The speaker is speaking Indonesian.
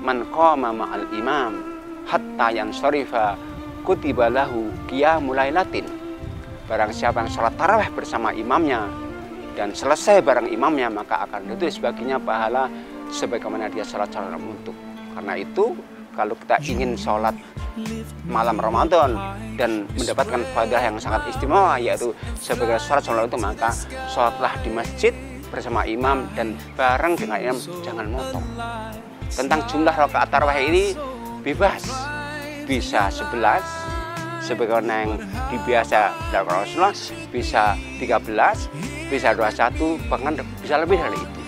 man qama ma'al imam hatta yansarifa kutiba lahu qiyamul lailatin. Barang siapa yang sholat tarawih bersama imamnya dan selesai bareng imamnya maka akan ditulis baginya pahala sebagaimana dia sholat sholat untuk karena itu kalau kita ingin sholat malam Ramadan dan mendapatkan fadilah yang sangat istimewa yaitu sebagai sholat sholat itu maka sholatlah di masjid bersama imam dan bareng dengan imam. Jangan motong tentang jumlah rakaat tarawih ini bebas. Bisa 11 sebagaimana yang dibiasa dalam Rasulullah bisa 13 bisa 21 bahkan bisa lebih dari itu